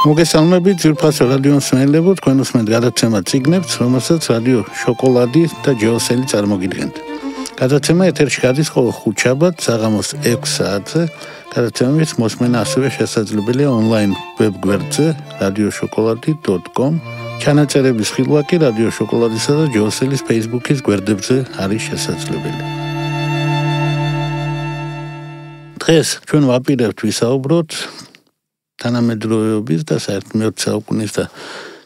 მოგესალმებით ძირფას რადიოს მსმენელებო თქვენ უსმენთ გადაცემა ციგნებს რომელსაც რადიო შოკოლადი და ჯეოსელი წარმოგიდგენთ. გადაცემა ეთერში გადის ხოლმე ხუთშაბათ საღამოს 6 საათზე. გადაცემის მოსმენა ასევე შესაძლებელია ონლაინ ვებგვერდზე radioshokoladi.com ჩანაწერების ხილვაკი რადიო შოკოლადისა და ჯეოსელის Facebook-ის გვერდებზე არის შესაძლებელი დღეს ჩვენ ვაპირებთ ვისაუბროთ თანამედროვეობის და საერთოდ საუკუნის და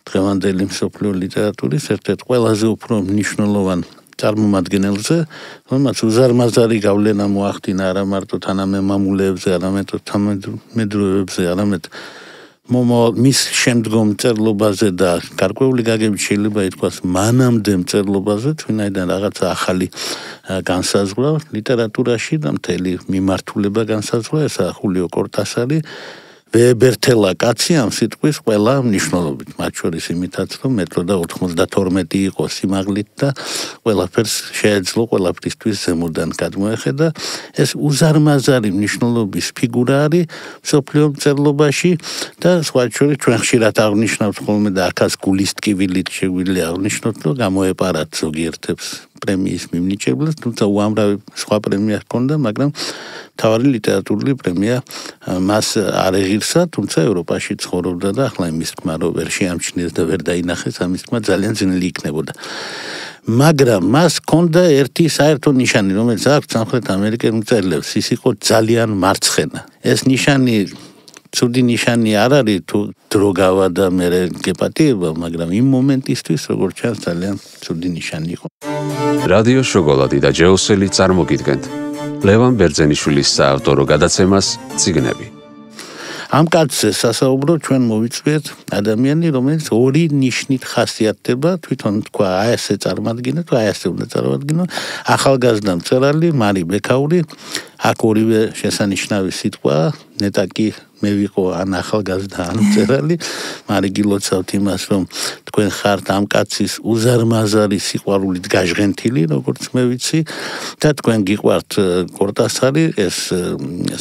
დღევანდელი მსოფლიო ლიტერატურის ერთ-ერთ ყველაზე უფრო მნიშვნელოვან წარმომადგენელზე, რომელმაც უზარმაზარი გავლენა მოახდინა არა მარტო თანამემამულეებზე, არამედ თანამედროვეებზე, არამედ მომო მის შემდგომ წერლობაზე და გარკვეული გაგებით შეიძლება ითქვას მანამდე წერლობაზე, თუნდაც რაღაცა ახალი განსაზღვრა ლიტერატურაში და მთელი მიმართულება განსაზღვრა ესა ხულიო კორტასარი ვებერთელა კაცი ამ სიტყვის ყველა მნიშვნელობით, მათ შორის იმითაც, რომ მეტრო და 92 იყო სიმაღლით და ყველაფერს შეეძლო ყველაფრისთვის ზემოდან გადმოეხედა. ეს უზარმაზარი მნიშვნელობის ფიგურა არის სოფლიო მწერლობაში და სხვა შორის ჩვენ ხშირად აღნიშნავთ ხოლმე და ახას გულის ტკივილით შეგვიძლია აღნიშნოთ, რომ გამოეპარათ ზოგიერთებს პრემიის მიმნიჭებლად, თუმცა უამრავი სხვა პრემია ჰქონდა, მაგრამ თავარი ლიტერატურული პრემია მას არ ეღირსა, თუმცა ევროპაში ცხოვრობდა და ახლა იმის თქმა რომ ვერ შეამჩნიეს და ვერ დაინახეს, ამის თქმა ძალიან ძნელი იქნებოდა. მაგრამ მას ჰქონდა ერთი საერთო ნიშანი, რომელიც აქვს სამხრეთ ამერიკელ მწერლებს, ის იყო ძალიან მარცხენა. ეს ნიშანი ცუდი ნიშანი არ არის თუ დრო გავა და მე გეპატიება, მაგრამ იმ მომენტისთვის როგორც ჩანს ძალიან ცუდი ნიშანი იყო. რადიო შოკოლადი და ჯეოსელი წარმოგიდგენთ. ლევან ბერძენიშვილის საავტორო გადაცემას ციგნები. ამ კაცზე სასაუბრო ჩვენ მოვიწვიეთ ადამიანი, რომელიც ორი ნიშნით ხასიათდება, თვითონ თქვა, აი ესე წარმადგინა, თუ აი ესე უნდა წარმადგინო, ახალგაზრდა მწერალი მარი ბექაური, აქ ორივე შესანიშნავი სიტყვა, ნეტაკი მე ვიყო ან ახალგაზრდა ან მწერალი, მარი გილოცავთ იმას, რომ თქვენ ხართ ამ კაცის უზარმაზარი სიყვარულით გაჟღენთილი, როგორც მე ვიცი, და თქვენ გიყვართ კორტასარი, ეს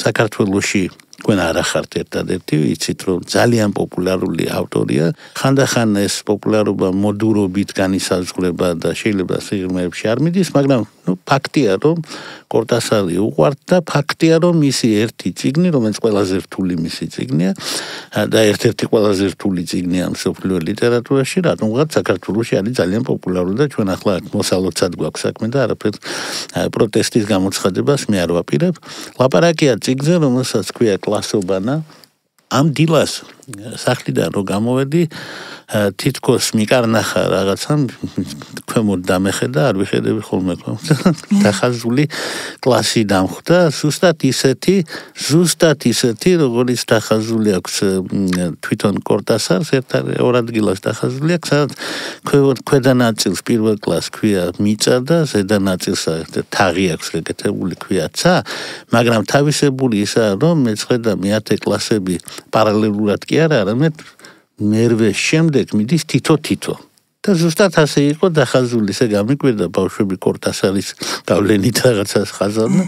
საქართველოსი თქვენ არ ახართ ერთადერთი, ვიცით რომ ძალიან პოპულარული ავტორია. ხანდახან ეს პოპულარობა მოდურობით განისაზღვრება და შეიძლება სიღრმეებში არ მიდის, მაგრამ ну ფაქტია რომ კორტასალი უყვართ და ფაქტია რომ მისი ერთი ციგნი, რომელიც ყველაზე რთული მისი ციგნია და ერთ-ერთი ყველაზე რთული ციგნია მსოფლიო ლიტერატურაში, რატომღაც საქართველოში არის ძალიან პოპულარული და ჩვენ ახლა მოსალოცად გვაქვს საქმე და არაფერ პროტესტის გამოცხადებას მე არ ვაპირებ. ლაპარაკია ციგნზე, რომელსაც ქვია კლასობანა ამ დილას სახლიდან რო გამოვედი თითქოს მიკარნახა რაღაცა ქვემოთ დამეხედა არ ვიხედები ხოლმე დახაზული კლასი დამხვდა ზუსტად ისეთი ზუსტად ისეთი როგორც დახაზული აქვს თვითონ კორტასარს ერთ ორ ადგილას დახაზული აქვს სადაც ქვედა ნაწილს პირველ კლასს ქვია მიწა და ზედა ნაწილს თაღი აქვს გეკეთებული ქვია ცა მაგრამ თავისებული ისაა რომ მეცხრე და მეათე კლასები პარალელურად კი არა არამედ მერვე შემდეგ მიდის თითო-თითო. და ზუსტად ასე იყო დახაზული, ესე გამიკვირდა ბავშვები კორტასარის გავლენით რაღაცას ხაზავდნენ.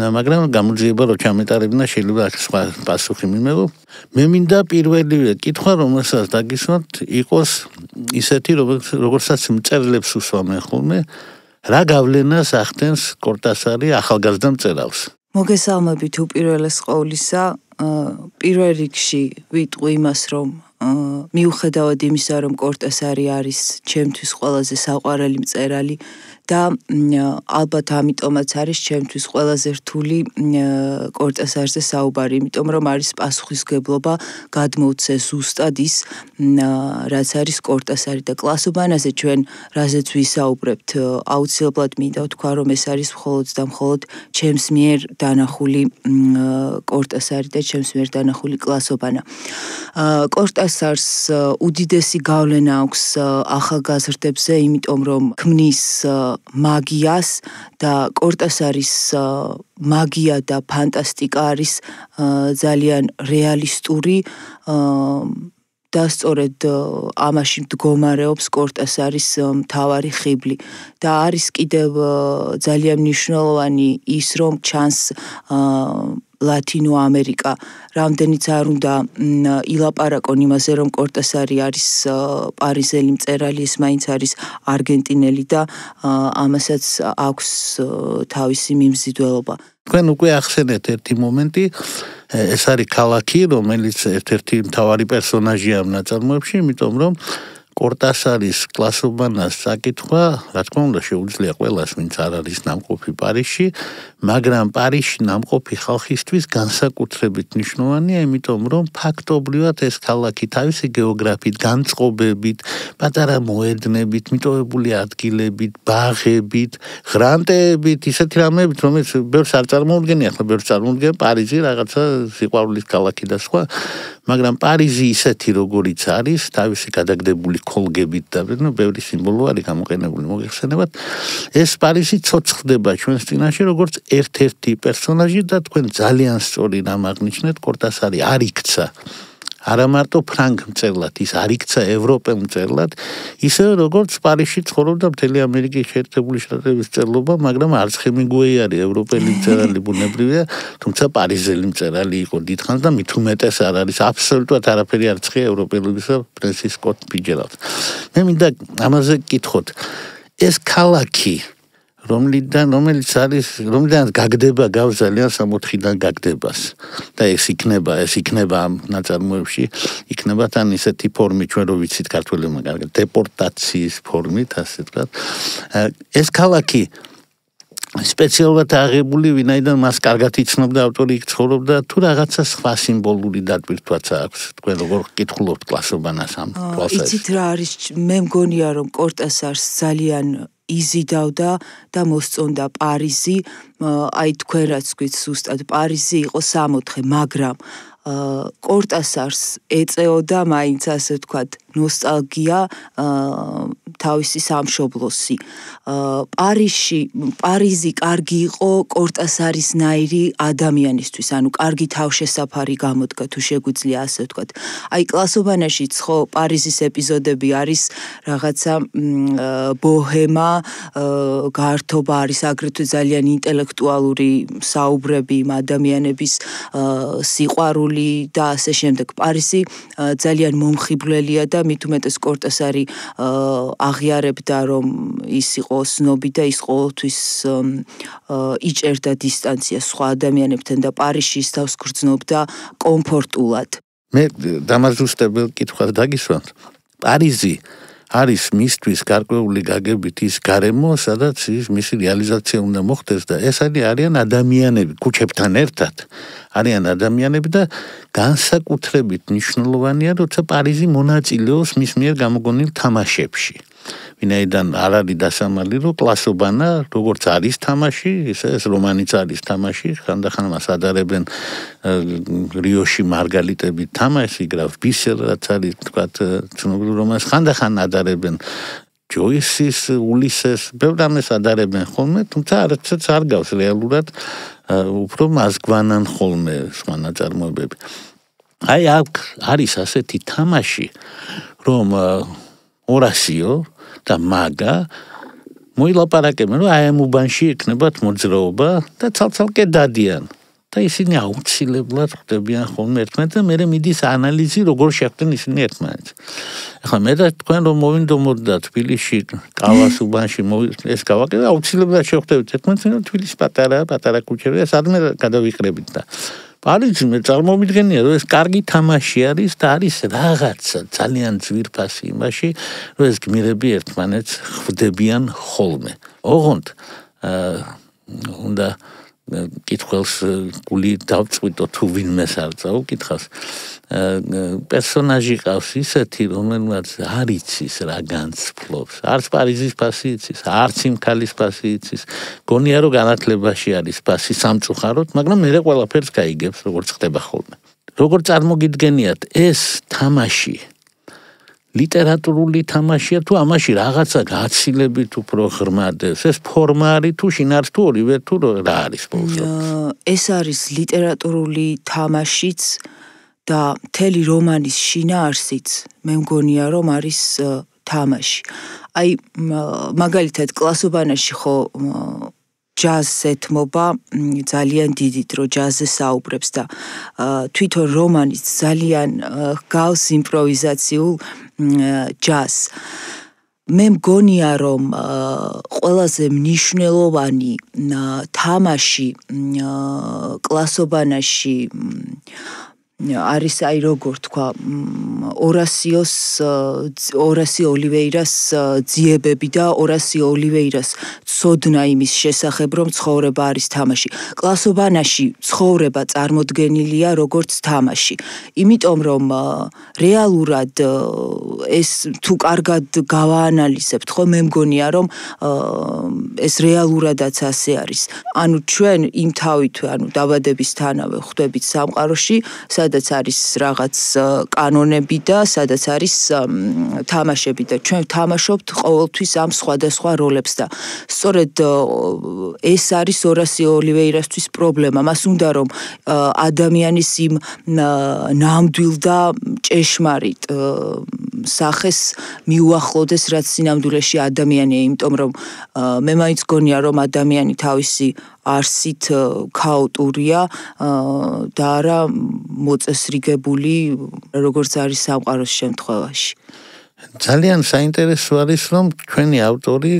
მაგრამ გამოძიება რო ჩამეტარებინა შეიძლება სხვა პასუხი მიმეღო. მე მინდა პირველივე კითხვა რომელსაც დაგისვათ იყოს ისეთი როგორცაც მწერლებს უსვამენ ხოლმე რა გავლენას ახდენს კორტასარი ახალგაზრდა მწერალს. მოგესალმებით უპირველეს ყოვლისა პირველ რიგში ვიტყვი იმას რომ მიუხედავად იმისა, რომ კორტესარი არის ჩემთვის ყველაზე საყვარელი მწერალი და ალბათ ამიტომაც არის ჩემთვის ყველაზე რთული კორტესარზე საუბარი, იმიტომ რომ არის პასუხისგებლობა გადმოუცე ზუსტად ის რაც არის კორტესარი და კლასობანაზე ჩვენ რაზეც ვისაუბრებთ, აუცილებლად მინდა ვთქვა, რომ ეს არის მხოლოდ და მხოლოდ ჩემს მიერ დანახული კორტესარი და ჩემს მიერ დანახული კლასობანა. კორტესარს უდიდესი გავლენა აქვს ახალგაზრდებზე, იმიტომ რომ ქმნის მაგიას და კორტასარის მაგია და ფანტასტიკა არის ძალიან რეალისტური და სწორედ ამაში მდგომარეობს კორტასარის მთავარი ხიბლი. და არის კიდევ ძალიან მნიშვნელოვანი ის რომ ჩანს ლათინო ამერიკა რამდენიც არ უნდა ილაპარაკონ იმაზე რომ კორტასარი არის პარიზელი მწერალი ეს მაინც არის არგენტინელი და ამასაც აქვს თავისი მიმზიდველობა. თქვენ უკვე ახსენეთ ერთი მომენტი. ეს არის ქალაქი რომელიც ერთ-ერთი მთავარი პერსონაჟია ამ ნაწარმოებში იმიტომ რომ კორტასარის კლასობანას საკითხვა, რა თქმა უნდა, შეუძლია ყველას, ვინც არ არის ნამყოფი პარიზში, მაგრამ პარიზში ნამყოფი ხალხისთვის განსაკუთრებით მნიშვნელოვანია, იმიტომ რომ ფაქტობრივად ეს ქალაქი თავისი გეოგრაფიით, განწყობებით, პატარა მოედნებით, მიტოვებული ადგილებით, ბაღებით, ღრანტებით, ისეთი რამებით, რომელიც ბევრს არ წარმოუდგენია, ხო, ბევრს წარმოუდგენია პარიზი რაღაცა სიყვარულის ქალაქი და სხვა, მაგრამ პარიზი ისეთი როგორიც არის, თავისი გადაგდებული კოლგებით და ნუ ბევრი სიმბოლო არის გამოყენებული მოიხსენებათ. ეს პარიზი ცოცხლდება ჩვენს წინაშე როგორც ერთ-ერთი პერსონაჟი და თქვენ ძალიან სწორი რამ აღნიშნეთ, კორტასარი არ იქცა. არა მარტო ფრანგ მწერლად, ის არ იქცა ევროპელ მწერლად, ისე როგორც პარიზში ცხოვრობდა მთელი ამერიკის შეერთებული შტატების მწერლობა, მაგრამ არც ხემიგუეი არის ევროპელი მწერალი ბუნებრივია, თუმცა პარიზელი მწერალი იყო დიდხანს და მით უმეტეს არ არის აბსოლუტურად არაფერი არ ცხია ევროპელებისა ფრენსისკო ფიჯერალდ. მე მინდა ამაზე გითხოთ. ეს ქალაქი რომლიდან რომელიც არის რომლიდან გაგდება გავს ძალიან სამოთხიდან გაგდებას. და ეს იქნება ეს იქნება ამ ნაწარმოებში იქნება თან ისეთი ფორმი ჩვენ რო ვიცით ქართველებმა კარგად დეპორტაციის ფორმით ასე ვთქვათ ეს ქალაქი სპეციალურად აღებული ვინაიდან მას კარგად იცნობდა ავტორი იქ ცხოვრობდა თუ რაღაცა სხვა სიმბოლური დატვირთვაც აქვს თქვენ როგორ კითხულობთ კლასობანას ამ კლასებს იცით რა არის მე მგონია რომ კორტასარს ძალიან იზიდავდა და მოსწონდა პარიზი. აი თქვენ რაც გვით ზუსტად პარიზი იყო 64, მაგრამ კორტასარს ეწეოდა მაინც ასე ვთქვათ ნოსტალგია თავისი სამშობლოსი. პარიზში, პარიზი კარგი იყო კორტასარის ნაირი ადამიანისთვის, ანუ კარგი თავშესაფარი გამოდგა თუ შეგვიძლია ასე ვთქვათ. აი კლასობანაშიც ხო პარიზის ეპიზოდები არის რაღაცა ბოჰემა, გართობა არის აგრეთვე ძალიან ინტელექტუალური საუბრები იმ ადამიანების სიყვარული და ასე შემდეგ. პარიზი ძალიან მომხიბვლელია და მით უმეტეს კორტასარი აღიარებდა რომ ის იყო სნობი და ის ყოველთვის იჭერდა დისტანციას სხვა ადამიანებთან და პარიზში ის თავს გრძნობდა კომფორტულად. მე დამაზუსტებელ კითხვას დაგისვამთ. პარიზი არის მისთვის გარკვეული გაგებით ის გარემო, სადაც ის მისი რეალიზაცია უნდა მოხდეს და ეს არიან ადამიანები კუჩებთან ერთად. არიან ადამიანები და განსაკუთრებით მნიშვნელოვანია, როცა პარიზი მონაწილეობს მის მიერ გამოგონილ თამაშებში. ვინაიდან არ არის დასამალი რომ კლასობანა როგორც არის თამაში ისე ეს რომანიც არის თამაში ხანდახან მას ადარებენ რიოში მარგალიტები თამაში გრაფ ბისერ რაც არის თქვა ცნობილი რომანს ხანდახან ადარებენ ჯოისის ულისეს ბევრამეს ადარებენ ხოლმე თუმცა არცაც არ გავს რეალურად უფრო მას გვანან ხოლმე სხვა ნაწარმოებები. აი აქ არის ასეთი თამაში რომ ორასიო და მაგა მოილაპარაკებენ რომ აი ამ უბანში ექნებათ მოძრაობა და ცალცალკე დადიან და ისინი აუცილებლად ხდებიან ხოლმე ერთმანეთს და მე მიდის ანალიზი როგორ შეხვდნენ ისინი ერთმანეთს. ახლა მე და თქვენ რომ მოვინდომოთ და თბილისში კავას უბანში ეს გავაკეთე აუცილებლად შეხვდებით ერთმანეთს და თბილისი პატარა პატარა კუჩები და სადმე გადავიყრებით და პარიზი მე წარმომიდგენია რომ ეს კარგი თამაში არის და არის რაღაცა ძალიან ძვირფასი იმაში რომ ეს გმირები ერთმანეთს ხვდებიან ხოლმე. ოღონდ აა უნდა კითხველს გული დავწვიტო თუ ვინმეს არ წაუკითხავს პერსონაჟი ყავს ისეთი რომელმაც არ იცის რა განცფლობს. არც პარიზის ფასი იცის არც იმ ქალის ფასი იცის. გონია რომ განათლებაში არის ფასი სამწუხაროდ მაგრამ მე ყველაფერს გაიგებს როგორც ხდება ხოლმე. როგორ წარმოგიდგენიათ ეს თამაში ლიტერატურული თამაშია თუ ამაში რაღაცა გაცილებით უფრო ღრმადებს? ეს ფორმა არის თუ შინარს თუ ორივე თუ რა არის ბოლოს? ეს არის ლიტერატურული თამაშიც და მთელი რომანის შინაარსიც მე მგონია რომ არის თამაში. აი მაგალითად კლასობანაში ხო ჯაზს ეთმობა ძალიან დიდით, რომ ჯაზზე საუბრებს და თვითონ რომანის ძალიან გავს იმპროვიზაციულ ჯაზს. მე მგონია რომ ყველაზე მნიშვნელოვანი თამაში კლასობანაში არის აი როგორ თქვა ორასიოს ორასი ოლივეირას ძიებები და ორასი ოლივეირას ცოდნა იმის შესახებ რომ ცხოვრება არის თამაში. კლასობანაში ცხოვრება წარმოდგენილია როგორც თამაში. იმიტომ რომ რეალურად ეს თუ კარგად გავაანალიზებთ ხო მე მგონია რომ ეს რეალურადაც ასე არის. ანუ ჩვენ იმ თავით ანუ დაბადებისთანავე ხვდებით სამყაროში სად სადაც არის რაღაც კანონები და სადაც არის თამაშები და ჩვენ თამაშობთ ყოველთვის ამ სხვადასხვა როლებს და სწორედ ეს არის ორასი ოლივეირასთვის პრობლემა. მას უნდა რომ ადამიანის იმ ნამდვილ და ჭეშმარიტ სახეს მიუახლოვდეს რაც სინამდვილეში ადამიანია, იმიტომ რომ მე მაინც გონია რომ ადამიანი თავისი არსით ქაოტურია და არა მოწესრიგებული როგორც არის სამყაროს შემთხვევაში. ძალიან საინტერესო არის რომ ჩვენი ავტორი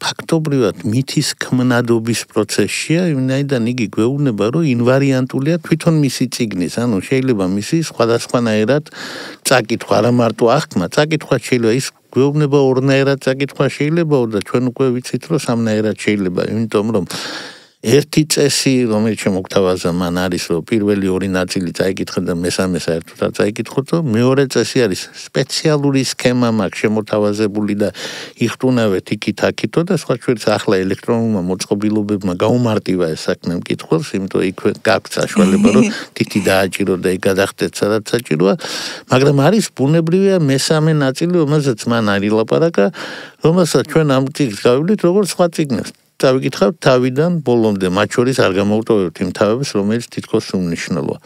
ფაქტობრივად მითის ქმნადობის პროცესშია, იმენაიდან იგი გვეუბნება რომ ინვარიანტულია თვითონ მისი ციგნის, ანუ შეიძლება მისი სხვადასხვანაირად წაკითხვა, არა მარტო აღქმა, წაკითხვა შეიძლება ის გვეუბნება ორნაირად წაკითხვა შეიძლება და ჩვენ უკვე ვიცით რომ სამნაირად შეიძლება, იმიტომ რომ ერთი წესი, რომელიც შემოგთავაზა მან არის, რომ პირველი ორი ნაწილი წაიკითხა და მესამე საერთოდ წაიკითხოთ, რომ მეორე წესი არის სპეციალური სქემა მაქვს შემოთავაზებული და იხტუნავეთ იქით-აქითო და სხვა ჩვენს ახლა ელექტრონულმა მოწყობილობებმა გაუმარტივა ეს საქმე მკითხველს, იმიტომ იქ გაქვს საშუალება, რომ თითი დააჭირო და იქ გადახდეთ სადაც საჭიროა, მაგრამ არის ბუნებრივია მესამე ნაწილი, რომელზეც მან არის ლაპარაკა, რომელსაც ჩვენ ამ წიგნს გავივლით როგორც სხვა წიგნებს. დავიკითხავ თავიდან ბოლომდე, მათ შორის არ გამოვტოვებთ იმ თავებს, რომელიც თითქოს უმნიშვნელოა.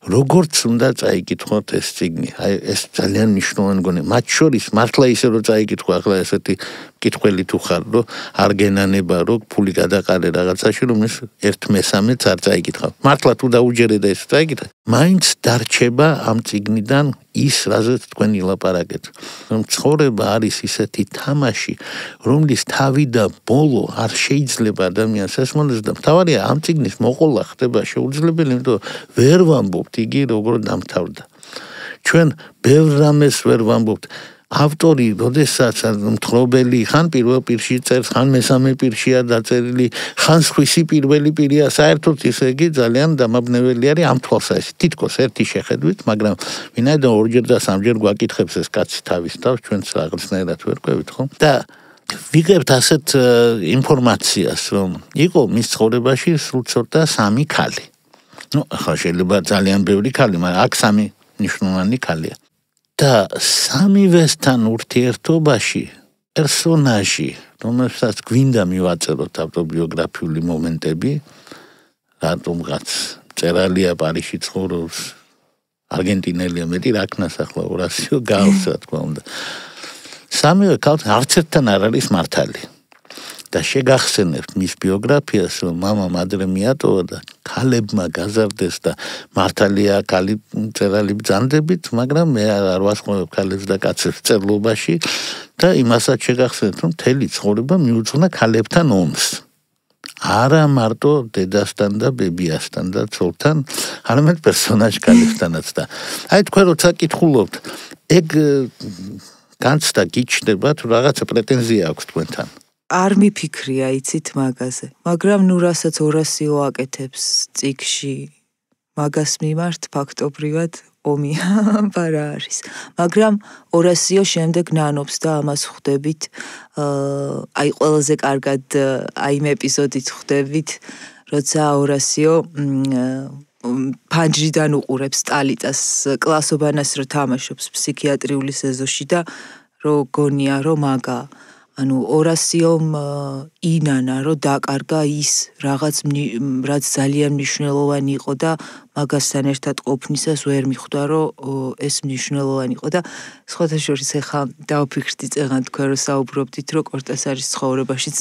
როგორც უნდა წაიკითხოთ ეს ციგნი? აი ეს ძალიან მნიშვნელოვანი გონი. მათ შორის მართლა ისე რომ წაიკითხო ახლა ესეთი კითხველი თუ ხარ, რომ არ გენანება, რომ ფული გადაყარე რაღაცაში, რომ ეს ერთ მესამეც არ წაიკითხავ. მართლა თუ დაუჯერე და ეს წაიკითხე, მაინც დარჩება ამ ციგნიდან ის, რაზეც თქვენ ილაპარაკეთ. რომ ცხოვრება არის ისეთი თამაში, რომლის თავი და ბოლო არ შეიძლება ადამიანს ესმოდეს და თავარია ამ ციგნის მოყოლა ხდება შეუძლებელი, იმიტომ ვერ ვამბობთ იგი როგორ დამთავრდა. ჩვენ ბევრ რამეს ვერ ვამბობთ. ავტორი, როდესაც მთხრობელი ხან პირველ პირში წერს, ხან მესამე პირშია დაწერილი, ხან სხვისი პირველი პირია, საერთოდ ისე იგი ძალიან დამაბნეველი არის ამ თვალსაზრისით. თითქოს ერთი შეხედვით, მაგრამ ვინაიდან ორჯერ და სამჯერ გვაკითხებს ეს კაცი თავის თავს, ჩვენც რაღაცნაირად ვერ ყვევით, ხო? და ვიგებთ ასეთ ინფორმაციას, რომ იყო მის ცხოვრებაში სულ ცოტა სამი ქალი. ну, ახლა შეიძლება ძალიან ბევრი ქალი, მაგრამ აქ სამი ნიშნულოვანი ქალია. და სამივესთან ურთიერთობაში პერსონაჟი, რომელსაც გვინდა მივაწეროთ ავტობიოგრაფიული მომენტები, რატომღაც წერალია პარიში ცხოვრობს არგენტინელია მეტი რაკნას ახლა ორასიო გავს რა თქმა უნდა. სამივე ქალს არც ერთთან არ არის მართალი. და შეგახსენებთ მის ბიოგრაფიას, რომ мама მადრე მიატოვა და ქალებმა გაზარდეს და მართალია ქალი წერალი ბძანდებით, მაგრამ მე არ ვასწავლებ ქალებს და კაცებს წერლობაში და იმასაც შეგახსენებთ, რომ თელი ცხოვრება მიუძღვნა ქალებთან ომს. არა მარტო დედასთან და ბებიასთან და ცოლთან, არამედ პერსონაჟ ქალებთანაც და აი თქვენ როცა კითხულობთ, ეგ განცდა გიჩნდება თუ რაღაცა პრეტენზია აქვს თქვენთან? არ მიფიქრია იცით მაგაზე. მაგრამ ნუ რასაც 200 აკეთებს ციკში მაგას მიმართ ფაქტობრივად ომი პარა არის. მაგრამ 200 შემდეგ ნანობს და ამას ხვდებით აი ყველაზე კარგად აი მე ეპიზოდით ხვდებით როცა 200 ფანჯრიდან უყურებს ტალიტას კლასობანას რო თამაშობს ფსიქიატრიული სეზონში და რო გონია რომ მაგა ანუ ორასიომ ინანა რომ დაკარგა ის რაღაც რაც ძალიან მნიშვნელოვანი იყო და მაგასთან ერთად ყოფნისას ვერ მიხვდა რომ ეს მნიშვნელოვანი იყო და სხვათა შორის ახლა დავფიქრდი წეგან თქვენ რომ საუბრობდით რომ კორტასარის ცხოვრებაშიც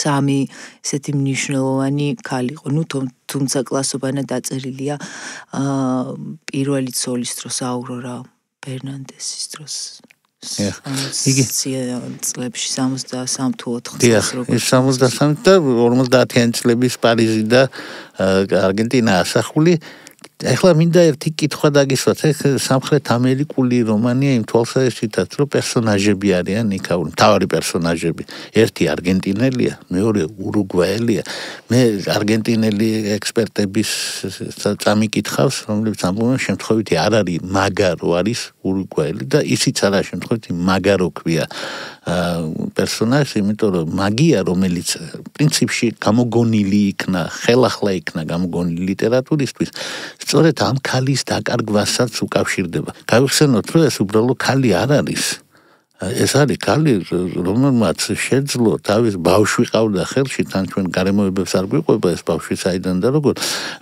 სამი ესეთი მნიშვნელოვანი ქალი იყო. ნუ თუმცა კლასობანა დაწერილია აა პირველი ცოლის დროს აურორა ბერნანდესის დროს იგი წლებში 63 თუ 4 წელს როგორ ის 63 და 50-იანი წლების პარიზი და არგენტინა ასახული ეხლა მინდა ერთი კითხვა დაგისვათ ეს სამხრეთ ამერიკული რომანია იმ თვალსაზრისითაც რომ პერსონაჟები არიან იქაური თავარი პერსონაჟები. ერთი არგენტინელია მეორე ურუგვაელია. მე არგენტინელი ექსპერტების წამიკითხავს რომლებიც ამბობენ შემთხვევითი არ არის მაგარო არის ურუგვაელი და ისიც არა შემთხვევითი მაგარო ქვია პერსონაჟი, იმიტომ რომ მაგია, რომელიც პრინციპში გამოგონილი იქნა, ხელახლა იქნა გამოგონილი ლიტერატურისთვის, სწორედ ამ ქალის დაკარგვასაც უკავშირდება. გავიხსენოთ, რომ ეს უბრალოდ ქალი არ არის. ეს არის კალი რომელმაც შეძლო თავის ბავშვი ყავდა ხელში თან ჩვენ გარემოებებს არ გვიყვება ეს ბავშვი საიდან და როგორ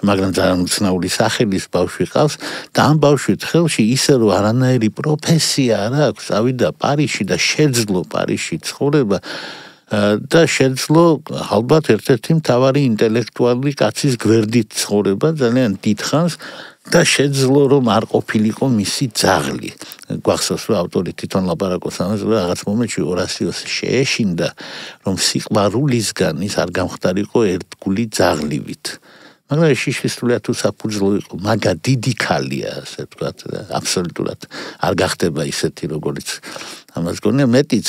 მაგრამ ძალიან უცნაური სახელის ბავშვი ყავს და ამ ბავშვით ხელში ისე რომ არანაირი პროფესია არ აქვს ავიდა პარიში და შეძლო პარიში ცხოვრება და შეძლო ალბათ ერთ-ერთი მთავარი ინტელექტუალი კაცის გვერდით ცხოვრება ძალიან დიდხანს და შეძლო რომ არ ყოფილიყო მისი ძაღლი. გვახსოვს რა ავტორი თვითონ ლაპარაკობს ამაზე, რაღაც მომენტში ორასიოს შეეშინდა, რომ სიყვარულისგან ის არ გამختارიყო ერთგული ძაღლივით. მაგრამ ეს შიშისულად თუ საფუძვლო იყო, მაგა დიდი ქალია, ასე ვთქვათ, აბსოლუტურად არ გახდება ისეთი როგორც ამას გონია მეტიც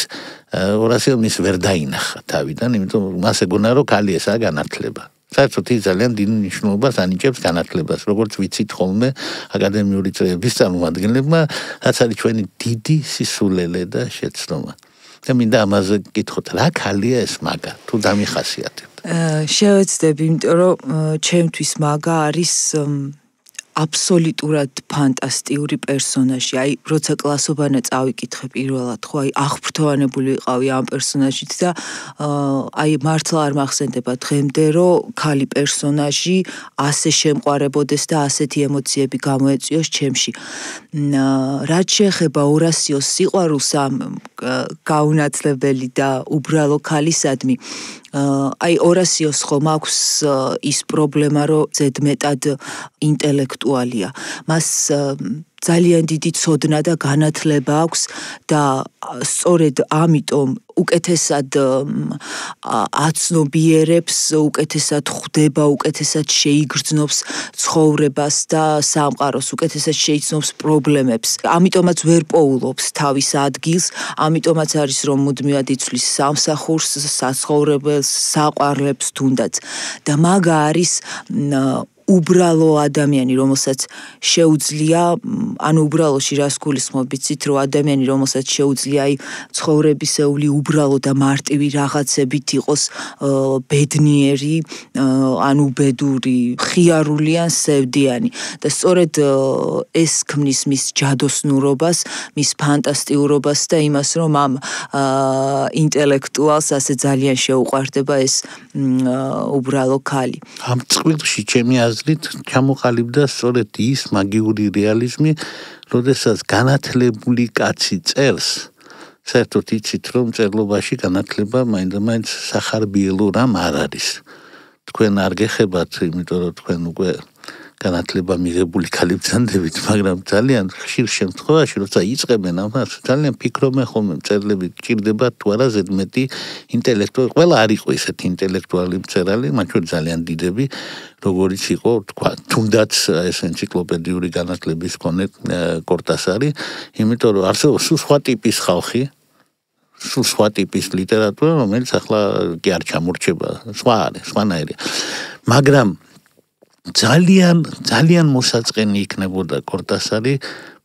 ორასიო მის ვერ დაინახა თავიდან, იმიტომ მას ეგონა რომ ქალი ესაა განათლება. საერთოდ ის ძალიან დიდ მნიშვნელობას ანიჭებს განათლებას, როგორც ვიცით ხოლმე აკადემიური წრეების წარმომადგენლებმა, რაც არის ჩვენი დიდი სისულელე და შეცდომა. და მინდა ამაზე გითხოთ, რა ქალია ეს მაგა, თუ დამიხასიათებთ? შევეცდები, იმიტომ რომ ჩემთვის მაგა არის აბსოლუტურად ფანტასტიკური პერსონაჟი. აი, როცა კლასობანა წავიკითხე პირველად, ხო, აი, აღფრთოვანებული ვიყავი ამ პერსონაჟით და აი, მართლა არ მახსენდება დღემდე, რომ ქალი პერსონაჟი ასე შემყარებოდეს და ასეთი ემოციები გამოეწიოს ჩემში. რაც შეეხება ორასიოს სიყვარულს ამ გაუნაცლებელი და უბრალო ქალისადმი, აი ორასიოს ხომ აქვს ის პრობლემა რომ ზედმეტად ინტელექტუალია. მას ძალიან დიდი ცოდნა და განათლება აქვს და სწორედ ამიტომ უკეთესად აცნობიერებს, უკეთესად ხვდება, უკეთესად შეიგრძნობს ცხოვრებას და სამყაროს, უკეთესად შეიცნობს პრობლემებს. ამიტომაც ვერ პოულობს თავის ადგილს, ამიტომაც არის რომ მუდმივად იცვლის სამსახურს, საცხოვრებელს, საყვარლებს თუნდაც. და მაგა არის უბრალო ადამიანი, რომელსაც შეუძლია, ანუ უბრალოში რას გულისხმობ, ვიცით, რომ ადამიანი, რომელსაც შეუძლია აი ცხოვრებისეული უბრალო და მარტივი რაღაცებით იყოს ბედნიერი, ანუ ბედური, ხიარული ან სევდიანი და სწორედ ეს ქმნის მის ჯადოსნურობას, მის ფანტასტიურობას და იმას, რომ ამ ინტელექტუალს ასე ძალიან შეუყვარდება ეს უბრალო ქალი. ამ წყვილში ჩემი აზრით ჩამოყალიბდა სწორედ ის მაგიური რეალიზმი, როდესაც განათლებული კაცი წერს, საერთოდ იცით რომ წერლობაში განათლება მაინდა-მაინც სახარბიელო რამ არ არის. თქვენ არ გეხებათ, იმიტომ რომ თქვენ უკვე განათლება მიღებული ქალებთანდებით, მაგრამ ძალიან ხშირ შემთხვევაში, როცა იწყებენ ამას, ძალიან ფიქრობენ ხოლმე წერლები ჭირდება თუ არა ზედმეტი ინტელექტუალი, ყველა არ იყო ესეთი ინტელექტუალი მწერალი, მაგრამ ძალიან დიდები, როგორიც იყო, თქვა, თუნდაც ეს ენციკლოპედიური განათლების კონე კორტასარი, იმიტომ რომ არსებობს სხვა ტიპის ხალხი, სულ სხვა ტიპის ლიტერატურა, რომელიც ახლა კი არ ჩამორჩება, სხვა არის, სხვანაირია. მაგრამ ძალიან ძალიან მოსაწყენი იქნებოდა კორტასარი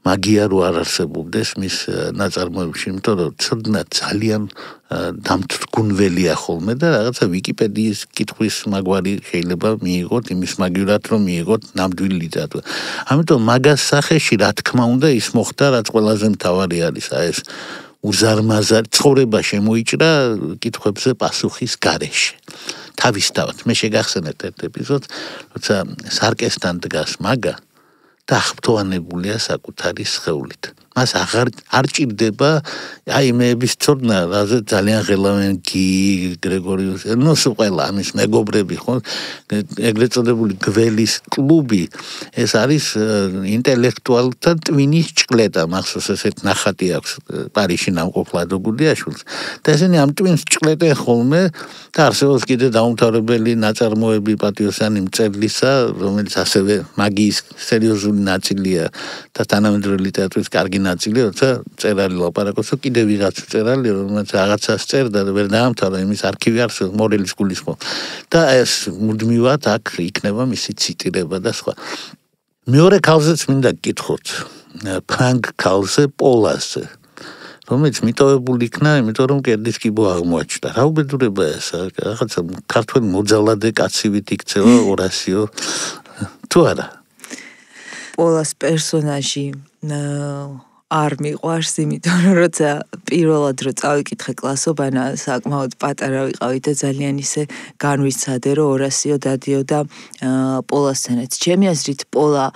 მაგია რო არ არსებობდეს მის ნაწარმოებში, იმიტომ რომ ცოდნა ძალიან დამთგუნველია ხოლმე და რაღაცა ვიკიპედიის კითხვის მაგვარი შეიძლება მიიღოთ იმის მაგივრად რომ მიიღოთ ნამდვილი ლიტერატურა. ამიტომ მაგას სახეში რა თქმა უნდა ის მოხდა რაც ყველაზე მთავარი არის, აი ეს უზარმაზარ ცხოვრება შემოიჭრა კითხვებზე პასუხის გარეშე. თავისთავად მე შეგახსენეთ ერთ ეპიზოდს, როცა სარკესთან დგას მაგა და აღფრთოვანებულია საკუთარი სხეულით. მას აღარ არ ჭირდება აი მეების ცოდნა რაზე ძალიან ღელავენ გი გრეგორიუს ნუ სულ ყველა ამის მეგობრები ხო? ეგრეთ წოდებული გველის კლუბი ეს არის ინტელექტუალთა ტვინის ჭკლეტა მახსოვს ესეთ ნახატი აქვს პარიში ნამყოფლად გუდიაშვილს და ესენი ამ ტვინს ჭკლეტენ ხოლმე და არსებობს კიდე დაუმთავრებელი ნაწარმოები პატიოსანი მწერლისა რომელიც ასევე მაგიის სერიოზული ნაწილია და თანამედროვე ლიტერატურის კარგი ნაწილი, როცა წერალი ლაპარაკობს, კიდე ვიღაც წერალი, რომელიც რაღაცას წერდა და ვერ დაამთავრა იმის არქივი არსებობს მორელის გულისხმობ. და ეს მუდმივად აქ იქნება მისი ციტირება და სხვა. მეორე კალზეც მინდა გკითხოთ. ფრანკ კალზე პოლასზე რომელიც მიტოვებული იქნა, იმიტომ რომ კერდის კიბო აღმოაჩნდა. რა უბედურება ეს? რაღაცა ქართული მოძალადე კაცივით იქცევა ორასიო. თუ არა. პოლას პერსონაჟი არ მიყვარს, იმიტომ რომ როცა პირველად რო წავიკითხე კლასობანა, საკმაოდ პატარა ვიყავი და ძალიან ისე განვიცადე, რომ ორასიო დადიოდა პოლასთანაც. ჩემი აზრით, პოლა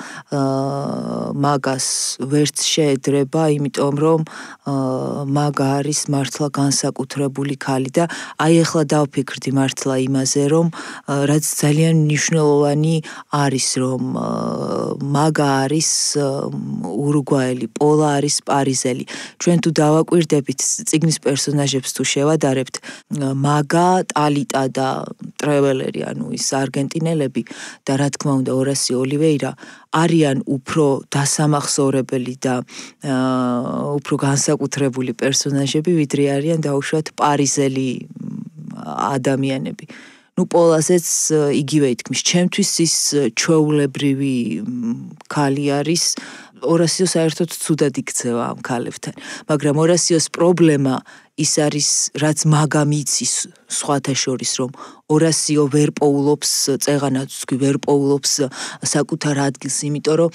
მაგას ვერც შეედრება, იმიტომ რომ მაგა არის მართლა განსაკუთრებული ქალი და აი ახლა დავფიქრდი მართლა იმაზე, რომ რაც ძალიან მნიშვნელოვანი არის, რომ მაგა არის ურუგვაელი, პოლა არის პარიზელი. ჩვენ თუ დავაკვირდებით წიგნის პერსონაჟებს თუ შევადარებთ მაგა, ტალიტა და ტრეველერი, ანუ ის არგენტინელები და რა თქმა უნდა ორასი ოლივეირა არიან უფრო დასამახსოვრებელი და უფრო განსაკუთრებული პერსონაჟები, ვიდრე არიან დაუშვათ პარიზელი ადამიანები. ну პოლაზეც იგივე ითქმის ჩემთვის ის ჩვეულებრივი ქალი არის ორასიო საერთოდ ცუდად იქცევა ამ ქალებთან, მაგრამ ორასიოს პრობლემა ის არის, რაც მაგამიცის სხვათა შორის, რომ ორასიო ვერ პოულობს წეღანაც, ვერ პოულობს საკუთარ ადგილს, იმიტომ რომ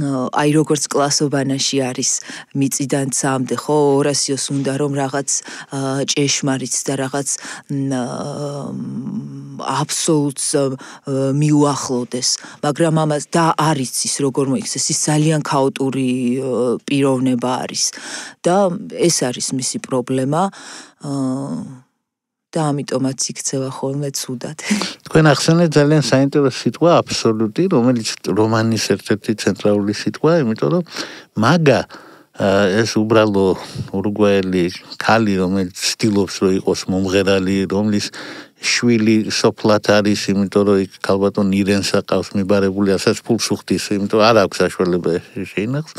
აი როგორც კლასობანაში არის მიწიდან წამდე ხო ორასიოს უნდა რომ რაღაც ჭეშმარიც და რაღაც აბსოლუტს მიუახლოვდეს. მაგრამ ამას და არის ის როგორ მოიქცეს ის ძალიან ქაოტური პიროვნება არის. და ეს არის მისი პრობლემა. აა და ამიტომაც იქცევა ხოლმე ცუდად. თქვენ ახსენეთ ძალიან საინტერესო სიტყვა აბსოლუტი, რომელიც რომანის ერთ-ერთი ცენტრალური სიტყვა, იმიტომ რომ მაგა ეს უბრალო ურუგვაელი ქალი, რომელიც ცდილობს რომ იყოს მომღერალი, რომლის შვილი სოფლად არის, იმიტომ რომ იქ ქალბატონ ირენს აყავს მიბარებული, ასაც ფულს უხდის, იმიტომ არ აქვს საშუალება შეინახოს.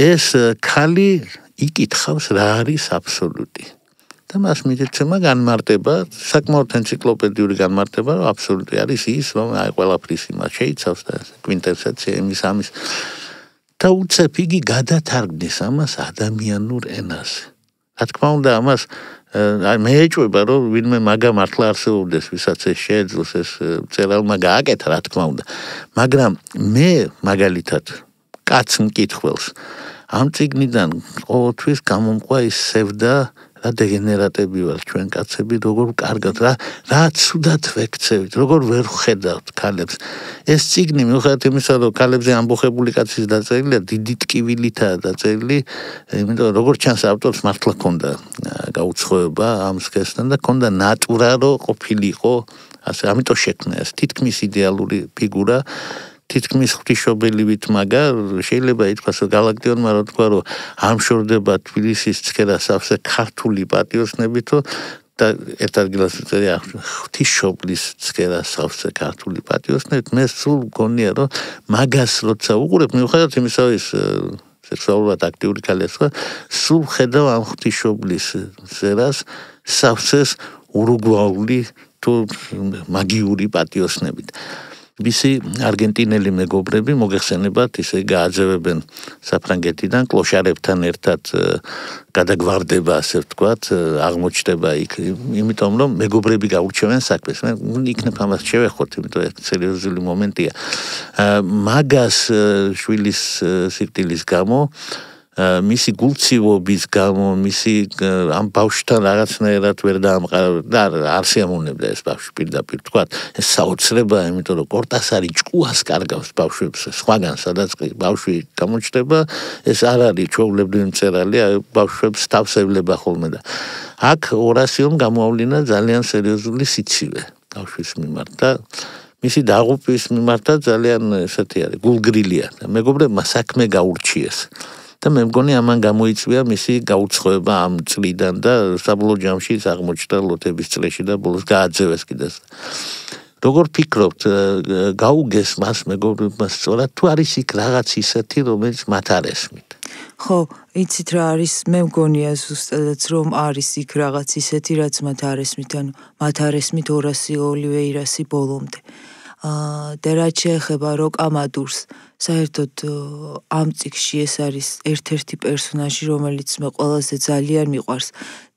ეს ქალი იკითხავს რა არის აბსოლუტი. და მას მიდეცემა განმარტება, საკმაოდ ენციკლოპედიური განმარტება, რომ აბსოლუტი არის ის, რომ აი ყველაფრის იმას შეიცავს და კვინტესენცია იმის ამის და უცებ იგი გადათარგმნის ამას ადამიანურ ენაზე. რა თქმა უნდა, ამას აი მე ეჭვება, რომ ვინმე მაგა მართლა არსებობდეს, ვისაც ეს შეეძლოს ეს წერალმა გააკეთა, რა თქმა უნდა. მაგრამ მე მაგალითად კაც მკითხველს ამ ციგნიდან ყოველთვის გამომყვა ის სევდა რა დეგენერატები ვარ ჩვენ კაცები როგორ კარგად რა რა ცუდად ვექცევით როგორ ვერ ხედავთ ქალებს. ეს ციგნი მიუხედავად იმისა რომ ქალებზე ამბოხებული კაცის დაწერილია დიდი ტკივილითაა დაწერილი იმიტომ როგორ ჩანს ავტორს მართლა ქონდა გაუცხოება ამ სქესთან და ქონდა ნატურა რო ყოფილიყო ასე ამიტომ შექმნა ეს თითქმის იდეალური ფიგურა თითქმის ღვთისმშობელივით მაგა შეიძლება ითქვას რომ galaktionმა რო თქვა რომ ამშორდება თბილისის ცქერა სავსე ქართული პატიოსნებით და ერთ ადგილას წერია ღვთისმშობლის ცქერა სავსე ქართული პატიოსნებით მე სულ გონია რომ მაგას როცა უყურებ მიუხედავად იმისა ის სექსუალურად აქტიური ქალია ხო სულ ხედავ ამ ღვთისმშობლის ზერას სავსეს ურუგვაული თუ მაგიური პატიოსნებით მისი არგენტინელი მეგობრები მოგეხსენებათ ისე გააძევებენ საფრანგეთიდან კლოშარებთან ერთად გადაგვარდება ასე ვთქვათ აღმოჩნდება იქ. იმიტომ რომ მეგობრები გაურჩევენ საქმეს. მე იქნებ ამას შევეხოთ იმიტომ ეს სერიოზული მომენტია. მაგას შვილის სირტილის გამო მისი გულცივობის გამო, მისი ამ ბავშვთან რაღაცნაირად ვერ დაამყარა და არ შეამოვნებდა ეს ბავშვი პირდაპირ თქვა, ეს საოცრებაა, იმიტომ რომ კორტასარი ჭკუას კარგავს ბავშვებს, სხვაგან სადაც ბავშვი გამოჩნდება, ეს არ არის ჩვეულებრივი მწერალი, ბავშვებს თავს ევლება ხოლმე და აქ ორასიომ გამოავლინა ძალიან სერიოზული სიცივე ბავშვის მიმართ და მისი დაღუპვის მიმართ ძალიან ესეთი არის, გულგრილია და მეგობრებმა საქმე გაურჩიეს. და მე მგონი ამან გამოიწვია მისი გაუცხოება ამ წლიდან და საბოლოო ჯამში აღმოჩნდა ლოთების წლებში და ბოლოს გააძევეს კიდეს. როგორ ფიქრობთ, გაუგეს მას მეგობრებმა სწორად თუ არის იქ რაღაც ისეთი, რომელიც მათ არ ესმით? ხო, იცით რა არის, მე მგონია ზუსტადაც რომ არის იქ რაღაც ისეთი, რაც მათ არ ესმით, ანუ მათ არ ესმით ორასი ოლივეირასი ბოლომდე. აა და რაც შეეხება როკამადურს, საერთოდ ამ ციკში ეს არის ერთ-ერთი პერსონაჟი, რომელიც მე ყველაზე ძალიან მიყვარს.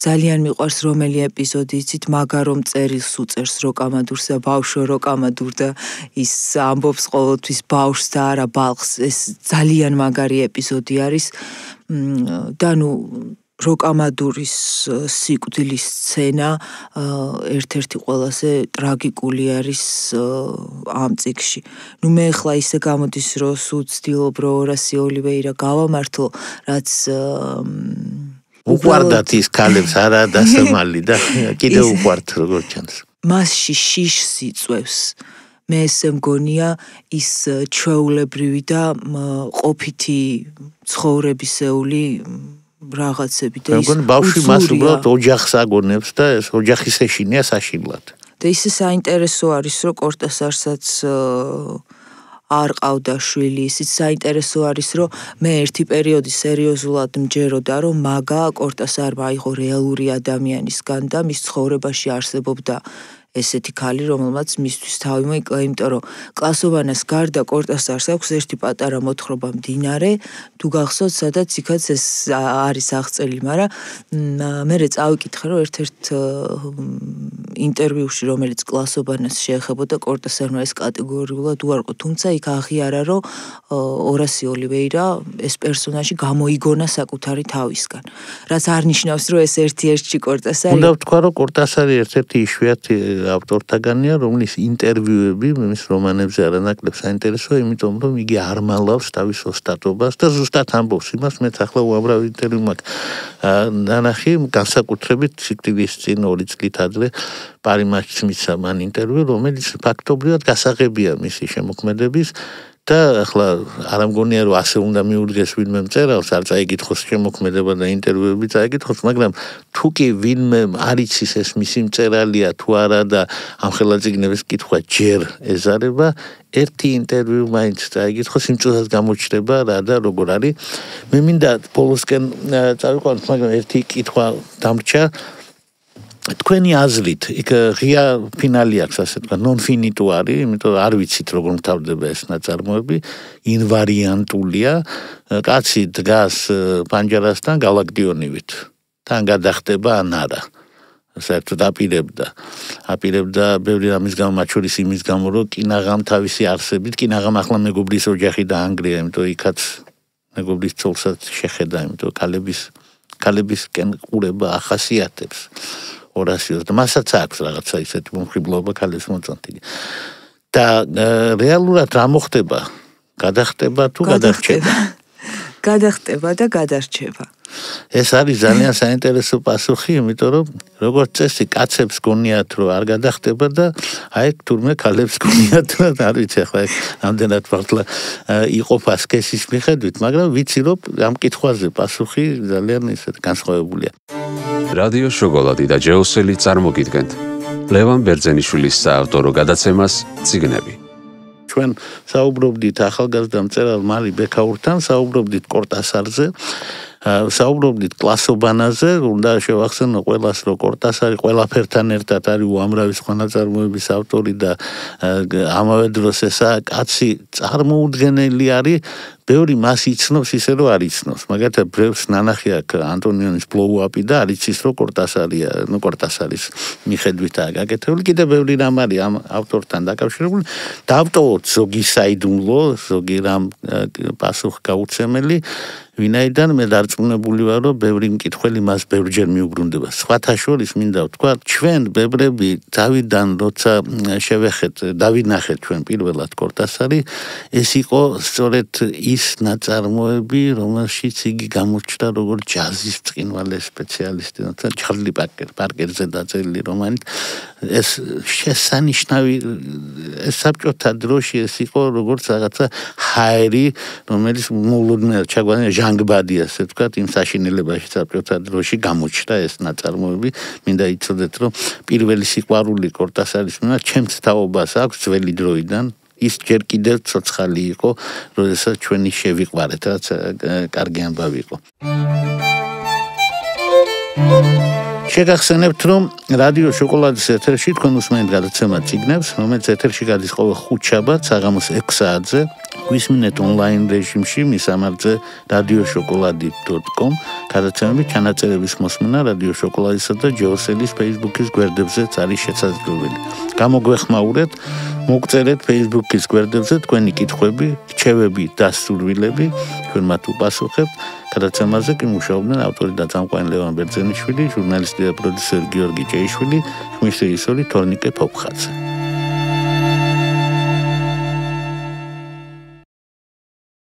ძალიან მიყვარს რომელი ეპიზოდი იცით, მაგარომ წერილს უწერს როკამადურს და ბავშვო როკამადურ და ის ამბობს ყოველთვის ბავშვს და არა ბალხს. ეს ძალიან მაგარი ეპიზოდი არის. და ნუ როკამადურის სიკვდილის სცენა ერთ-ერთი ყველაზე ტრაგიკული არის ამ ციკში. ნუ მე ახლა ისე გამოდის რომ სულ ცდილობ რომ ორასი ოლივეირა გავამართლო, რაც უყვარდათ ის კალებს არა დასამალი და კიდე უყვართ როგორ ჩანს. მასში შიშს იწევს. მე ესე მგონია ის ჩვეულებრივი და ყოფითი ცხოვრებისეული რაღაცები და ის მგონი ბავშვი მას უბრალოდ ოჯახს აგონებს და ეს ოჯახის ეშინია საშინლად. და ისე საინტერესო არის რომ კორტასარსაც არ ყავდა შვილი, ისიც საინტერესო არის რომ მე ერთი პერიოდი სერიოზულად მჯეროდა რომ მაგა კორტასარმა აიღო რეალური ადამიანისგან და მის ცხოვრებაში არსებობდა ესეთი ქალი, რომელმაც მისთვის თავი მოიკლა, იმიტომ რომ კლასობანას გარდა კორტასარს აქვს ერთი პატარა მოთხრობა მდინარე, თუ გახსოვთ, სადაც იქაც ეს არის აღწერილი, მაგრამ მე რე წავიკითხე, რომ ერთ-ერთ ინტერვიუში, რომელიც კლასობანას შეეხებოდა კორტასარმა ეს კატეგორიულად უარყო, თუმცა იქ აღიარა, რომ ორასი ოლივეირა ეს პერსონაჟი გამოიგონა საკუთარი თავისგან. რაც არნიშნავს, რომ ეს ერთ-ერთი კორტასარი. უნდა ვთქვა, რომ კორტასარი ერთ-ერთი იშვიათი ავტორთაგანია, რომლის ინტერვიუები მის რომანებზე არანაკლებ საინტერესოა, იმიტომ რომ იგი არ მალავს თავის ოსტატობას და ზუსტად ამბობს იმას, მეც ახლა უამრავ ინტერვიუ მაქვს. ნანახი განსაკუთრებით სიკტივის წინ ორი წლით ადრე პარიმაჩის მიცა მან ინტერვიუ, რომელიც ფაქტობრივად გასაღებია მისი შემოქმედების და ახლა არ ამგონია რომ ასე უნდა მიურგეს ვინმე მწერალს არ წაიგითხოს შემოქმედება და ინტერვიუები წაიგითხოს მაგრამ თუ კი ვინმე არ იცის ეს მისი მწერალია თუ არა და ამ ხელაწიგნების კითხვა ჯერ ეზარება ერთი ინტერვიუ მაინც წაიგითხოს იმ წუთას გამოჩნდება რა და როგორ არის. მე მინდა პოლოსკენ წავიყვანოთ მაგრამ ერთი კითხვა დამრჩა თქვენი აზრით, იქ ღია ფინალი აქვს, ასე თქვა, non finito არის, იმიტომ არ ვიცით როგორ მთავრდება ეს ნაწარმოები, ინვარიანტულია. კაცი დგას პანჯარასთან galaktionivit. თან გადახტება ან არა. საერთოდ აპირებდა. აპირებდა ბევრი რამის გამო, მათ შორის იმის გამო, რომ კინაღამ თავისი არსებით, კინაღამ ახლა მეგობრის ოჯახი და ანგლია, იმიტომ იქაც მეგობრის ცოლსაც შეხედა, იმიტომ კალების კალებისკენ ყურება ახასიათებს. ორასიოს და მასაც აქვს რაღაცა ისეთი მომხიბლობა ქალის მოწონთი. და რეალურად რა მოხდება? გადახტება თუ გადარჩება? გადახტება და გადარჩება. ეს არის ძალიან საინტერესო პასუხი, იმიტომ რომ როგორც წესი კაცებს გონიათ რომ არ გადახტება და აი თურმე ქალებს გონიათ რომ არ ვიცი ახლა ამდენად ფართლა იყოფა სქესის მიხედვით, მაგრამ ვიცი რომ ამ კითხვაზე პასუხი ძალიან ისეთ განსხვავებულია. რადიო შოკოლადი და ჯეოსელი წარმოგიდგენთ. ლევან ბერძენიშვილის საავტორო გადაცემას ციგნები. ჩვენ საუბრობდით ახალგაზრდა მწერალ მარი ბექაურთან, საუბრობდით კორტასარზე. საუბრობდით კლასობანაზე, უნდა შევახსენო ყველას, რომ კორტასარი ყველაფერთან ერთად არის უამრავი სხვა ნაწარმოების ავტორი და ამავე დროს ესა კაცი წარმოუდგენელი არის ბევრი მას იცნობს ისე რომ არ იცნობს. მაგალითად ბრევს ნანახი აქ ანტონიონის ბლოუაპი და არ იცის რომ კორტასარია ნუ კორტასარის მიხედვითაა გაკეთებული კიდე ბევრი რამ არის ამ ავტორთან დაკავშირებული. დავტოვოთ ზოგი საიდუმლო ზოგი რამ პასუხ გაუცემელი ვინაიდან მე დარწმუნებული ვარ, რომ ბევრი მკითხველი მას ბევრჯერ მიუბრუნდება. სხვათა შორის მინდა ვთქვა, ჩვენ ბებრები დავიდან როცა შევეხეთ, დავინახეთ ჩვენ პირველად კორტასარი, ეს იყო სწორედ ის ნაწარმოები, რომელშიც იგი გამოჩნდა როგორც ჯაზის წინვალე სპეციალისტი, თუმცა ჩარლი პარკერ, პარკერზე დაწერილი რომანი ეს შესანიშნავი ეს საბჭოთა დროში ეს იყო როგორც რაღაცა ჰაერი, რომელიც მოლოდნელ ჩაგვანა ჟანგბადი ასე ვთქვათ, იმ საშინელებაში საბჭოთა დროში გამოჩნდა ეს ნაწარმოები. მინდა იცოდეთ, რომ პირველი სიყვარული კორტასარის მინა ჩემს თაობას აქვს ძველი დროიდან. ის ჯერ კიდევ ცოცხალი იყო, როდესაც ჩვენი შევიყვარეთ, რაც კარგი ამბავი იყო. შეგახსენებთ, რომ რადიო შოკოლადის ეთერში თქვენ უსმენთ გადაცემა ციგნებს, რომელიც ეთერში გადის ყოველ ხუთშაბათს საღამოს 6 საათზე. გვისმინეთ ონლაინ რეჟიმში მისამართზე radioshokoladi.com გადაცემები ჩანაწერების მოსმენა რადიო შოკოლადისა და ჯოსელის Facebook-ის გვერდებზეც არის შესაძლებელი. გამოგვეხმაურეთ, მოგწერეთ Facebook-ის გვერდებზე თქვენი კითხვები, რჩევები და სურვილები, ჩვენ მათ უპასუხებთ. გადაცემაზე კი მუშაობდნენ ავტორი და წამყვანი ლევან ბერძენიშვილი, ჟურნალისტი და პროდიუსერი გიორგი ჭეიშვილი, ხმის რეჟისორი თორნიკე ფოფხაძე.